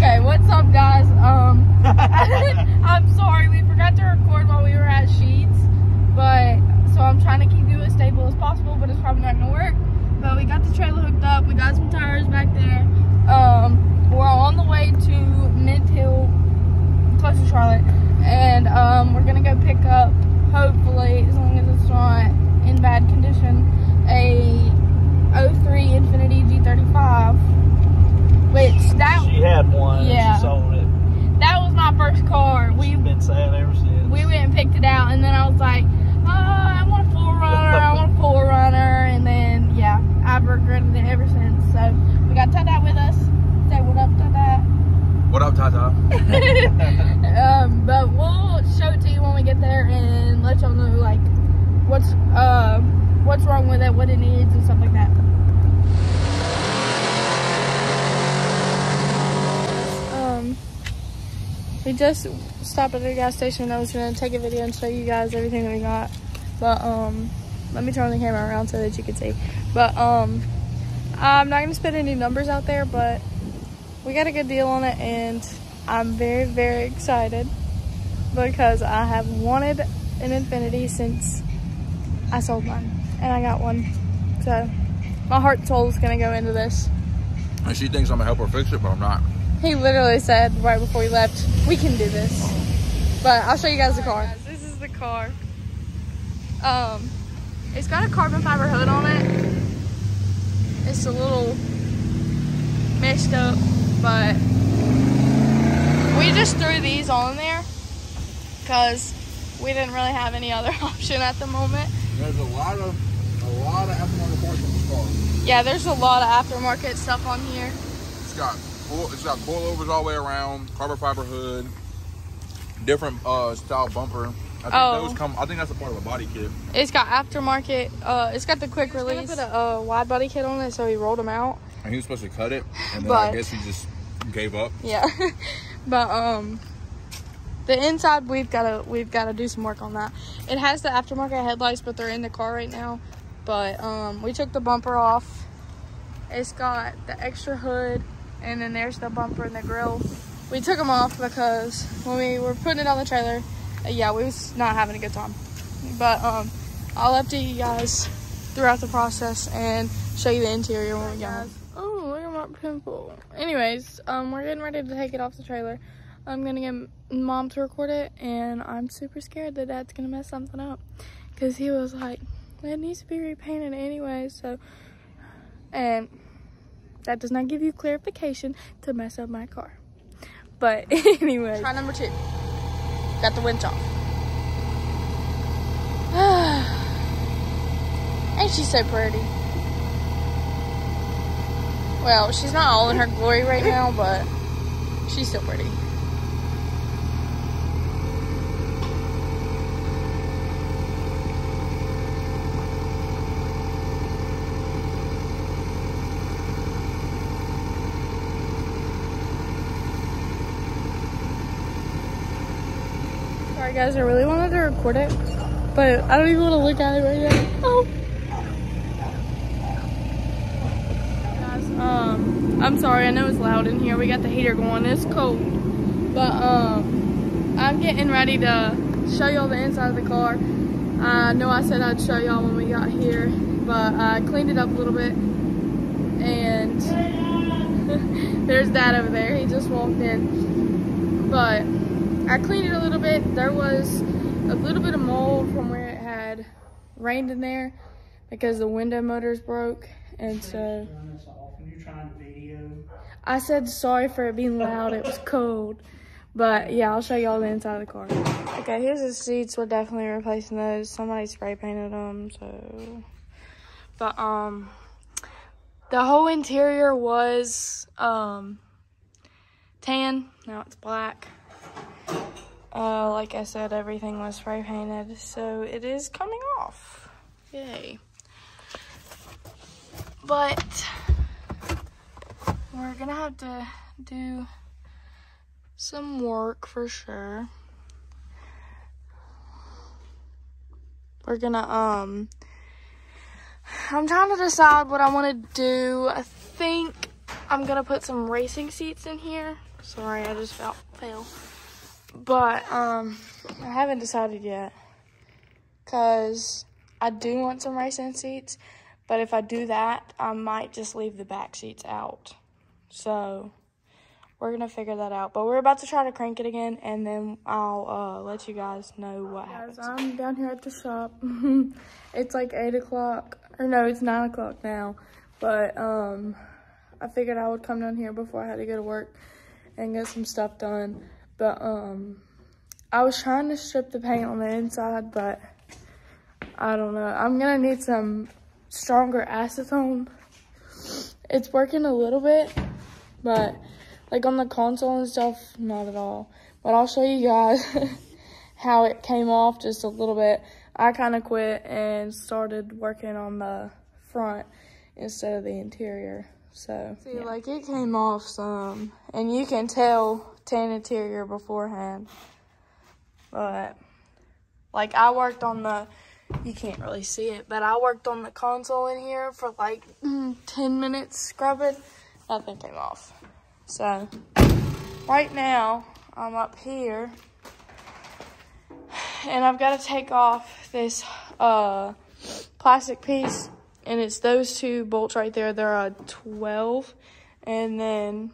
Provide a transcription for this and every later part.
Okay, what's up, guys? Um, I'm sorry, we forgot to record while we were at Sheetz, but so I'm trying to keep you as stable as possible, but it's probably not gonna work. But we got the trailer hooked up. We got some tires back there. Um, we're on the way to Mint Hill, close to Charlotte, and um, we're gonna go pick up, hopefully, as long as it's not in bad condition, a 03 Infiniti G35. Which that She had one. Yeah. And she sold it. that was my first car. We She's been sad ever since. we went and picked it out, and then I was like, oh, I want a 4Runner, I want a 4Runner, and then yeah, I've regretted it ever since. So we got Tata with us. Say what up, Tata. Up, um, but we'll show it to you when we get there and let y'all know like what's uh what's wrong with it, what it needs, and stuff like that. Um, we just stopped at a gas station. I was gonna take a video and show you guys everything that we got, but um, let me turn the camera around so that you can see. But um, I'm not gonna spit any numbers out there, but we got a good deal on it, and I'm very very excited because I have wanted an Infiniti since I sold mine, and I got one. So my heart and soul is gonna go into this. And she thinks I'm gonna help her fix it, but I'm not. He literally said right before we left, "We can do this." But I'll show you guys the car. this is the car. Um, it's got a carbon fiber hood on it. It's a little messed up, but we just threw these on there because we didn't really have any other option at the moment. There's a lot of a lot of aftermarket parts on this car. Yeah, there's a lot of aftermarket stuff on here. It's got it's got coilovers all the way around, carbon fiber hood, different uh, style bumper. I think Oh. those come. I think that's a part of a body kit. It's got aftermarket. Uh, it's got the quick release. Put a uh, wide body kit on it, so he rolled them out. And he was supposed to cut it, and then But- I guess he just gave up. Yeah, but um, the inside we've got to we've got to do some work on that. It has the aftermarket headlights, but they're in the car right now. But um, we took the bumper off. It's got the extra hood, and then there's the bumper and the grill. We took them off because when we were putting it on the trailer, uh, yeah, we was not having a good time. But um, I'll update you guys throughout the process and show you the interior when we get. Oh, look at my pimple. Anyways, um, we're getting ready to take it off the trailer. I'm gonna get mom to record it, and I'm super scared that dad's gonna mess something up. Cause he was like, it needs to be repainted anyway, so, and that does not give you clarification to mess up my car. But anyway. Try number two. Got the winch off. Ain't she so pretty? Well, she's not all in her glory right now, but she's still pretty. Sorry guys, I really wanted to record it, but I don't even want to look at it right now. Oh. Guys, um, I'm sorry, I know it's loud in here. We got the heater going, it's cold. But, um, I'm getting ready to show y'all the inside of the car. I know I said I'd show y'all when we got here, but I cleaned it up a little bit. And there's Dad over there, he just walked in. But I cleaned it a little bit. There was a little bit of mold from where it had rained in there because the window motors broke. And so Turn this off and you're trying to video. I said sorry for it being loud. It was cold. But yeah, I'll show y'all the inside of the car. Okay, here's the seats. We're definitely replacing those. Somebody spray painted them, so. But um, the whole interior was um tan. Now it's black. Uh, like I said, everything was spray painted, so it is coming off. Yay! But we're gonna have to do some work for sure. We're gonna um I'm trying to decide what I want to do. I think I'm gonna put some racing seats in here. Sorry, I just fell fell. But um, I haven't decided yet, cause I do want some racing seats. But if I do that, I might just leave the back seats out. So we're gonna figure that out. But we're about to try to crank it again, and then I'll uh, let you guys know what happens. I'm down here at the shop. it's like eight o'clock, or no, it's nine o'clock now. But um, I figured I would come down here before I had to go to work and get some stuff done. But um, I was trying to strip the paint on the inside, but I don't know. I'm gonna need some stronger acetone. It's working a little bit, but like on the console and stuff, not at all. But I'll show you guys how it came off just a little bit. I kind of quit and started working on the front instead of the interior. So, see, yeah. like it came off some, and you can tell tan interior beforehand. But, like, I worked on the, you can't really see it, but I worked on the console in here for like mm, 10 minutes scrubbing. Nothing came off. So, right now, I'm up here, and I've got to take off this uh, plastic piece and it's those two bolts right there. They're a 12, and then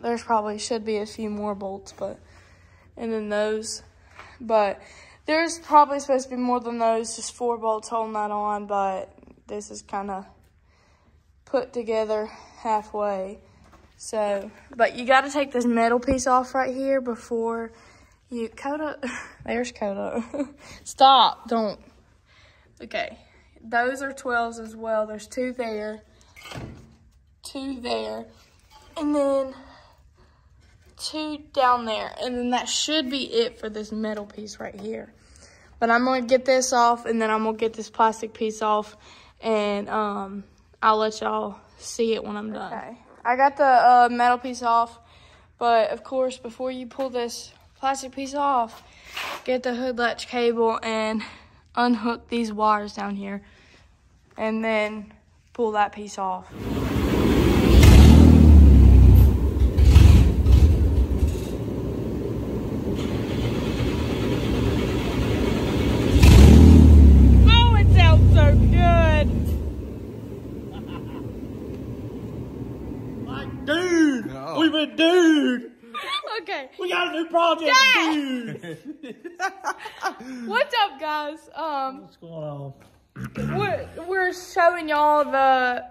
there's probably should be a few more bolts, but and then those, but there's probably supposed to be more than those, just four bolts holding that on, but this is kind of put together halfway. So, but you got to take this metal piece off right here before you, Coda, there's Coda. Stop, don't. Okay, those are 12s as well. There's two there, two there, and then two down there. And then that should be it for this metal piece right here. But I'm going to get this off, and then I'm to get this plastic piece off, and um, I'll let y'all see it when I'm done. Okay. I got the uh, metal piece off, but of course, before you pull this plastic piece off, get the hood latch cable and unhook these wires down here and then pull that piece off. Oh, it sounds so good. Like, dude, no. we've been dude. Okay. We got a new project, yeah. dude. What's up, guys? Um, What's going on? we're, we're showing y'all the.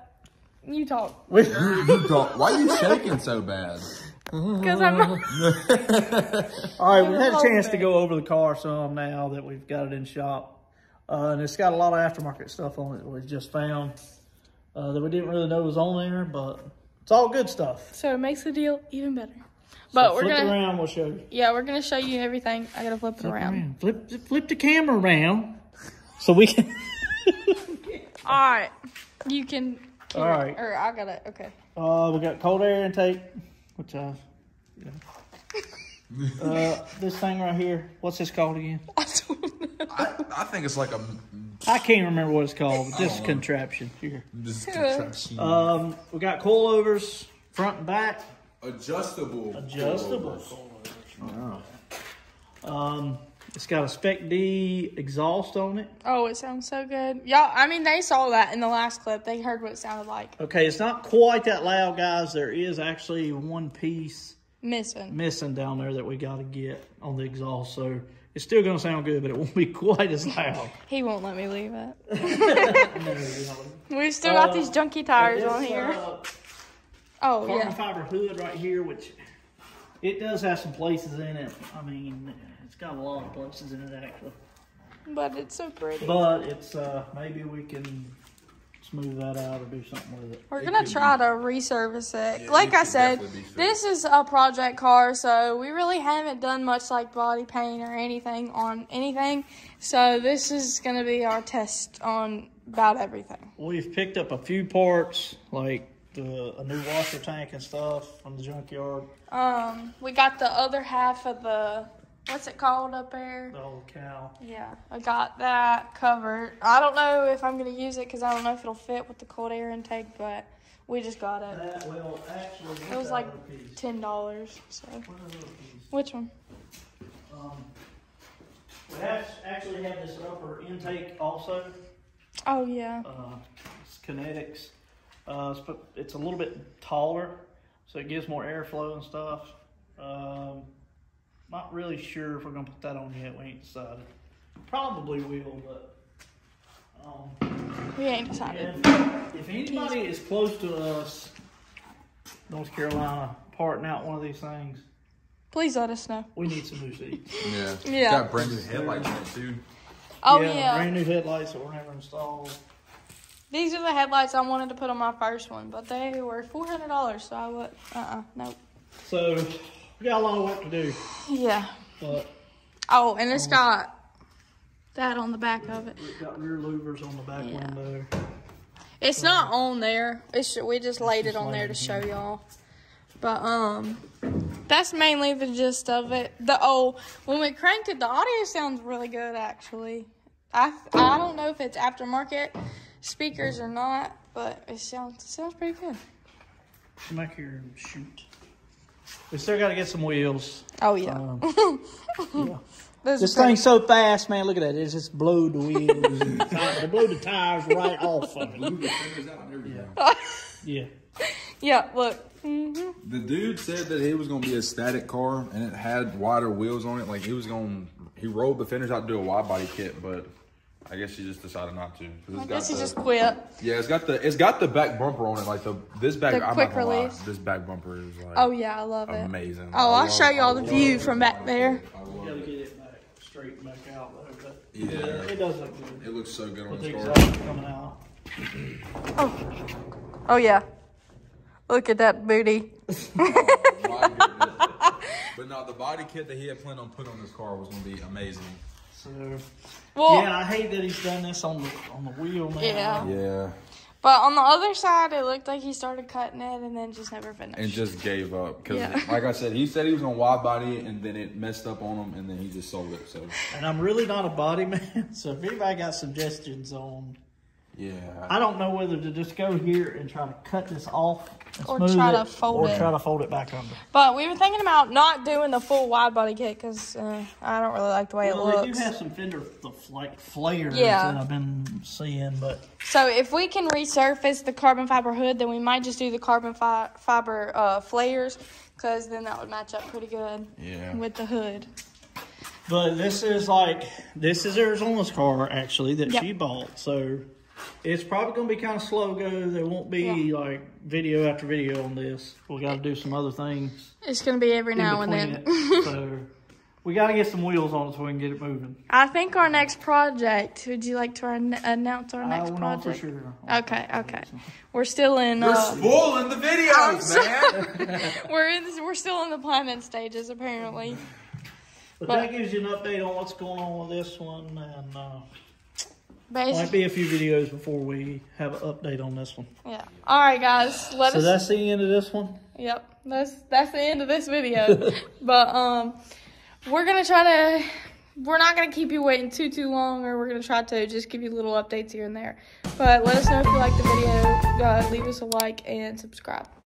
You talk. you talk. Why are you shaking so bad? Because I'm. All right, we've had a chance to go over the car some now that we've got it in shop. Uh, and it's got a lot of aftermarket stuff on it that we just found uh, that we didn't really know was on there, but it's all good stuff. So it makes the deal even better. But so we're flip gonna around. We'll show you. Yeah, we're gonna show you everything. I gotta flip it flip around. around. Flip, flip the camera around so we can. All right, you can. All right. Or I got it. Okay. Uh, we got cold air intake, which uh, yeah. uh, this thing right here. What's this called again? I don't know. I, I think it's like a. I can't remember what it's called. But this contraption here. This contraption. Um, we got coilovers front and back. Adjustable. Adjustable coilovers. Wow. Um, it's got a Spec D exhaust on it. Oh, it sounds so good. Y'all, I mean, they saw that in the last clip. They heard what it sounded like. Okay, it's not quite that loud, guys. There is actually one piece missing missing down there that we got to get on the exhaust. So it's still going to sound good, but it won't be quite as loud. he won't let me leave it. We've still got uh, these junky tires on here. Uh, oh, carbon yeah. fiber hood right here, which it does have some places in it. I mean, it's got a lot of places in it actually. But it's so pretty. But it's uh maybe we can smooth that out or do something with it. We're it gonna try be, to resurface it. Yeah, like I said, this is a project car, so we really haven't done much like body paint or anything on anything. So this is gonna be our test on about everything. We've picked up a few parts, like the a new washer tank and stuff from the junkyard. Um, we got the other half of the what's it called up there? The old cow. Yeah, I got that covered. I don't know if I'm gonna use it because I don't know if it'll fit with the cold air intake, but We just got it. That, well, actually. It was like ten dollars. So which one? Um, we have, actually have this upper intake also, Oh yeah. uh, it's Kinetix. Uh, it's a little bit taller, so it gives more airflow and stuff. Um, not really sure if we're gonna put that on yet. We ain't decided. Probably will, but um, We ain't decided. if, if anybody is close to us, North Carolina, parting out one of these things, Please let us know. we need some new seats. Yeah. Yeah. Got brand new headlights on it too. Oh yeah. brand new headlights that were never installed. These are the headlights I wanted to put on my first one, but they were four hundred dollars. So I would. Uh. uh Nope. So we got a lot of work to do, Yeah. but Oh, and it's got that on the back of it. we've got rear louvers on the back Yeah. window. It's not on there. It's we just laid it just on there to it show y'all. But um, that's mainly the gist of it. The oh, when we cranked it, the audio sounds really good actually. I I don't know if it's aftermarket speakers or not, but it sounds it sounds pretty good. Come back here and shoot. We still got to get some wheels. Oh yeah, Um, yeah. This thing's so fast, man. Look at that. It just blew the wheels. and they blew the tires right off of it. Yeah. yeah. Look, hmm The dude said that it was gonna be a static car and it had wider wheels on it. Like he was gonna, he rolled the fenders out to do a wide body kit, but I guess he just decided not to. 'Cause it's I got guess he the- just quit. Yeah, it's got the it's got the back bumper on it. Like the this back, The I'm quick not gonna lie, release. this back bumper is like Oh yeah, I love it. amazing. Oh, I I'll show you all the view love from back there. I You got to get it back, straight back out though. Yeah, it does look good. it looks so good on the this car. coming out. Oh, oh yeah. Look at that booty. My goodness. But no, the body kit that he had planned on putting on this car was gonna be amazing. So Well, yeah, I hate that he's done this on the on the wheel now. Yeah. Yeah, but on the other side, it looked like he started cutting it and then just never finished. and just gave up because, Yeah. like I said, he said he was gonna wide body it, and then it messed up on him, and then he just sold it. So And I'm really not a body man, so if anybody got suggestions on, yeah, I don't know whether to just go here and try to cut this off Or try it, to fold or it. try to fold it back under. But we were thinking about not doing the full wide body kit because uh, I don't really like the way Well, it they looks. do have some fender like flares Yeah. that I've been seeing, but So if we can resurface the carbon fiber hood, then we might just do the carbon fi- fiber uh, flares because then that would match up pretty good yeah. with the hood. but this is like this is Arizona's car actually that Yep. she bought, so it's probably gonna be kind of slow go. There won't be Yeah. like video after video on this. We got to do some other things It's gonna be every now and then. so we got to get some wheels on it so we can get it moving. I think our next project. Would you like to an- announce our I next will know for project? sure. Okay, okay. We're still in. You're Uh, spoiling the videos, man. we're in. We're still in the planning stages, apparently. But, But- that gives you an update on what's going on with this one, and uh, might be a few videos before we have an update on this one. yeah. All right, guys. Let So us. that's the end of this one. Yep. That's that's the end of this video. but um, we're gonna try to. We're not gonna keep you waiting too too long, or we're gonna try to just give you little updates here and there. But let us know if you like the video. Uh, leave us a like and subscribe.